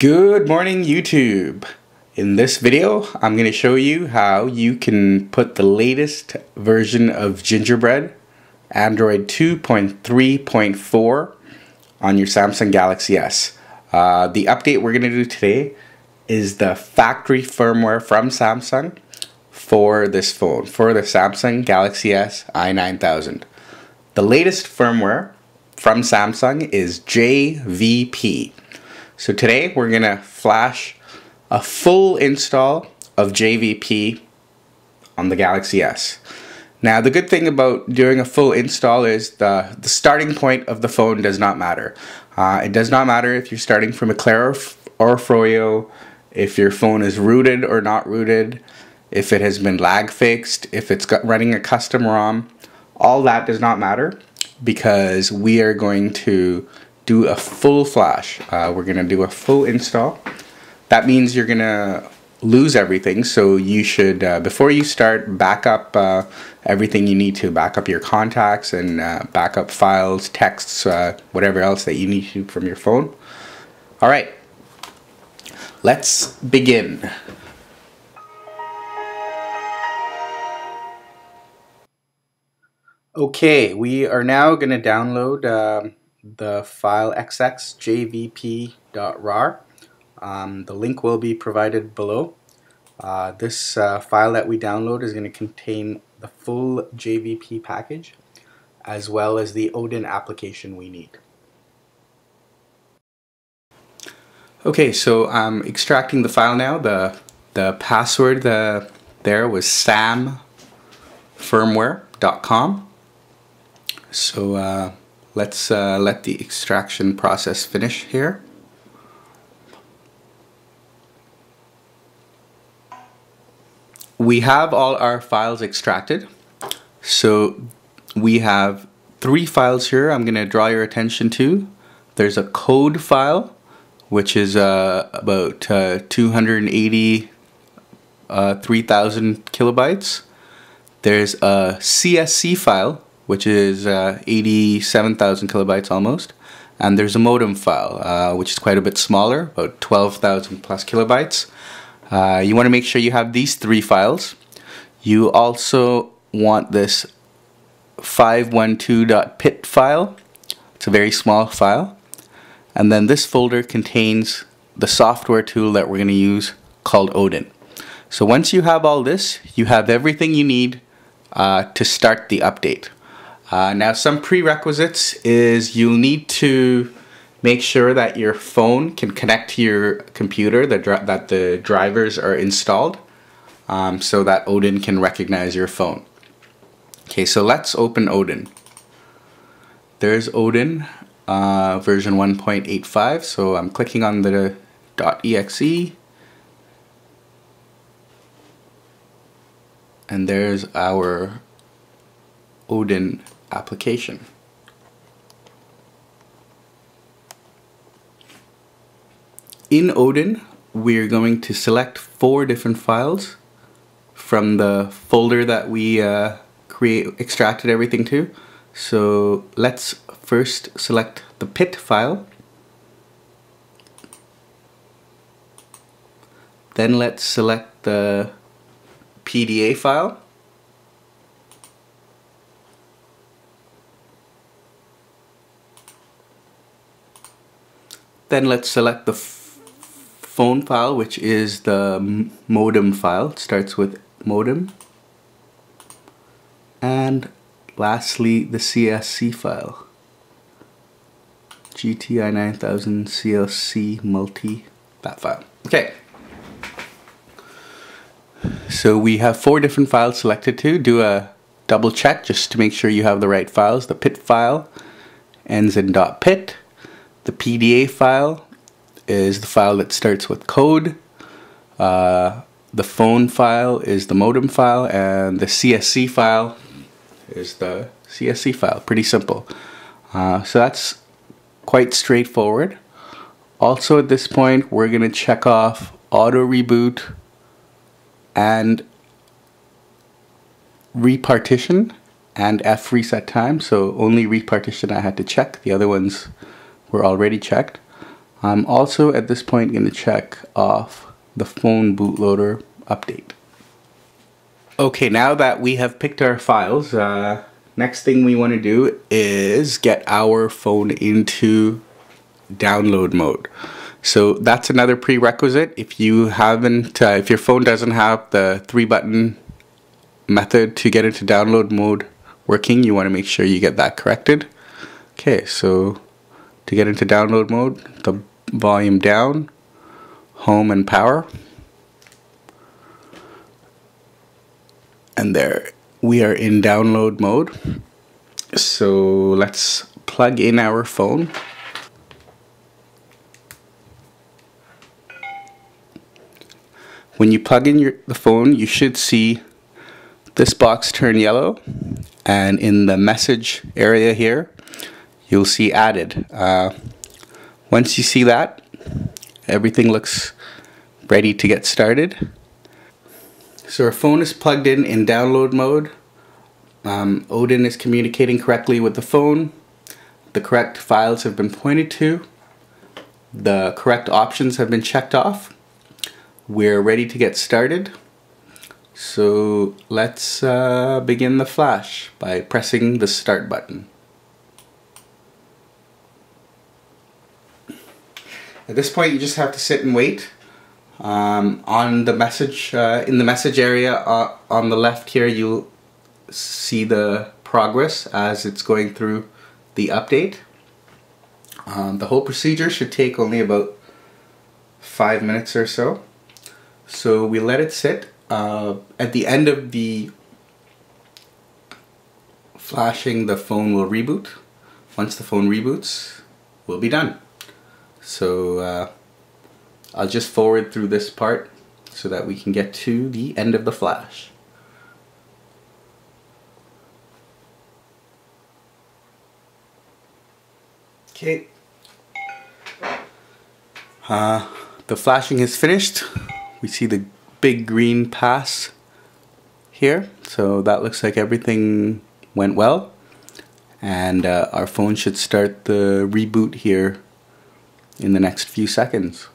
Good morning YouTube! In this video I'm going to show you how you can put the latest version of Gingerbread Android 2.3.4 on your Samsung Galaxy S. Uh, the update we're going to do today is the factory firmware from Samsung for this phone, for the Samsung Galaxy S i9000. The latest firmware from Samsung is JVP. So today we're going to flash a full install of JVP on the Galaxy S. Now the good thing about doing a full install is the, the starting point of the phone does not matter. Uh, it does not matter if you're starting from Eclair or Froyo, if your phone is rooted or not rooted, if it has been lag fixed, if it's got running a custom ROM, all that does not matter because we are going to do a full flash. Uh, we're going to do a full install. That means you're going to lose everything. So you should, uh, before you start, back up uh, everything you need to. Back up your contacts and uh, back up files, texts, uh, whatever else that you need to from your phone. All right, let's begin. Okay, we are now going to download um, the file xxjvp.rar. Um, the link will be provided below. Uh, this uh, file that we download is going to contain the full JVP package as well as the Odin application we need. Okay, so I'm extracting the file now. The, the password the, there was samfirmware.com. So uh, Let's uh, let the extraction process finish here. We have all our files extracted. So we have three files here I'm going to draw your attention to. There's a code file which is uh, about uh, 280 uh, 3000 kilobytes. There's a CSC file which is uh, 87,000 kilobytes almost. And there's a modem file, uh, which is quite a bit smaller, about 12,000 plus kilobytes. Uh, you want to make sure you have these three files. You also want this 512.pit file. It's a very small file. And then this folder contains the software tool that we're going to use called Odin. So once you have all this, you have everything you need uh, to start the update. Uh, now some prerequisites is you'll need to make sure that your phone can connect to your computer, that, that the drivers are installed, um, so that Odin can recognize your phone. Okay, so let's open Odin. There's Odin uh, version 1.85, so I'm clicking on the .exe, and there's our Odin application. In Odin, we're going to select four different files from the folder that we uh, create extracted everything to. So let's first select the pit file. Then let's select the PDA file. Then let's select the phone file, which is the modem file. It starts with modem. And lastly, the CSC file. GTI 9000 CSC multi, that file. Okay. So we have four different files selected to. Do a double check just to make sure you have the right files. The pit file ends in .pit. The PDA file is the file that starts with code. Uh, the phone file is the modem file, and the CSC file is the CSC file. Pretty simple. Uh, so that's quite straightforward. Also, at this point, we're going to check off auto reboot and repartition and F reset time. So only repartition I had to check. The other ones were already checked. I'm also at this point going to check off the phone bootloader update. Okay, now that we have picked our files, uh, next thing we want to do is get our phone into download mode. So that's another prerequisite. If you haven't, uh, if your phone doesn't have the three button method to get into download mode working, you want to make sure you get that corrected. Okay, so to get into download mode, the volume down, home and power. And there, we are in download mode. So let's plug in our phone. When you plug in your, the phone, you should see this box turn yellow and in the message area here, you'll see added. Uh, once you see that, everything looks ready to get started. So our phone is plugged in in download mode. Um, Odin is communicating correctly with the phone. The correct files have been pointed to. The correct options have been checked off. We're ready to get started. So let's uh, begin the flash by pressing the start button. At this point you just have to sit and wait. Um, on the message, uh, in the message area uh, on the left here you'll see the progress as it's going through the update. Um, the whole procedure should take only about five minutes or so. So we let it sit. Uh, at the end of the flashing, the phone will reboot. Once the phone reboots, we'll be done. So uh, I'll just forward through this part so that we can get to the end of the flash. Okay. Uh, the flashing is finished we see the big green pass here so that looks like everything went well and uh, our phone should start the reboot here in the next few seconds.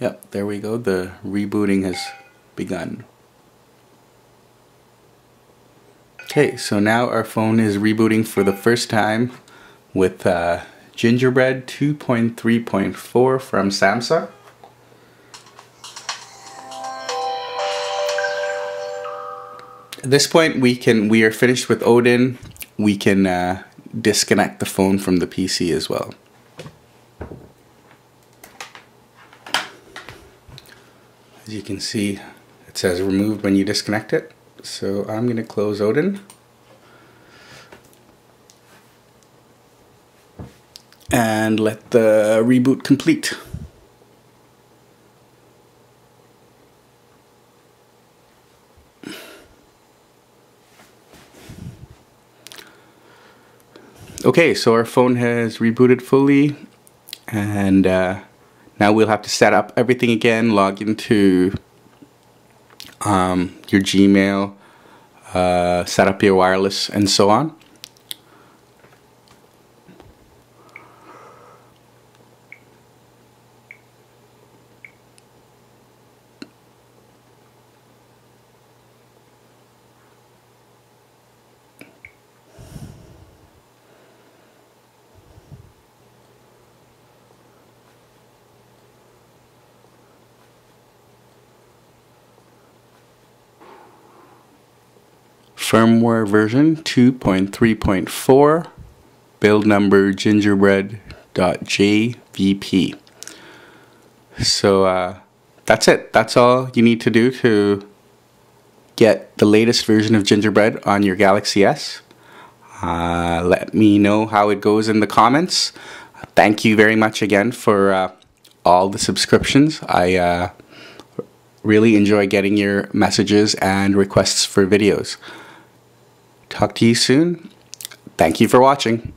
Yep, there we go. The rebooting has begun. Okay, so now our phone is rebooting for the first time with uh, Gingerbread 2.3.4 from Samsung. At this point we can we are finished with Odin. We can uh, disconnect the phone from the PC as well. As you can see it says removed when you disconnect it. So I'm going to close Odin. and let the reboot complete. Okay, so our phone has rebooted fully and uh, now we'll have to set up everything again, log into um, your Gmail, uh, set up your wireless and so on. Firmware version 2.3.4, build number gingerbread.jvp. So uh, that's it. That's all you need to do to get the latest version of Gingerbread on your Galaxy S. Uh, let me know how it goes in the comments. Thank you very much again for uh, all the subscriptions. I uh, really enjoy getting your messages and requests for videos. Talk to you soon. Thank you for watching.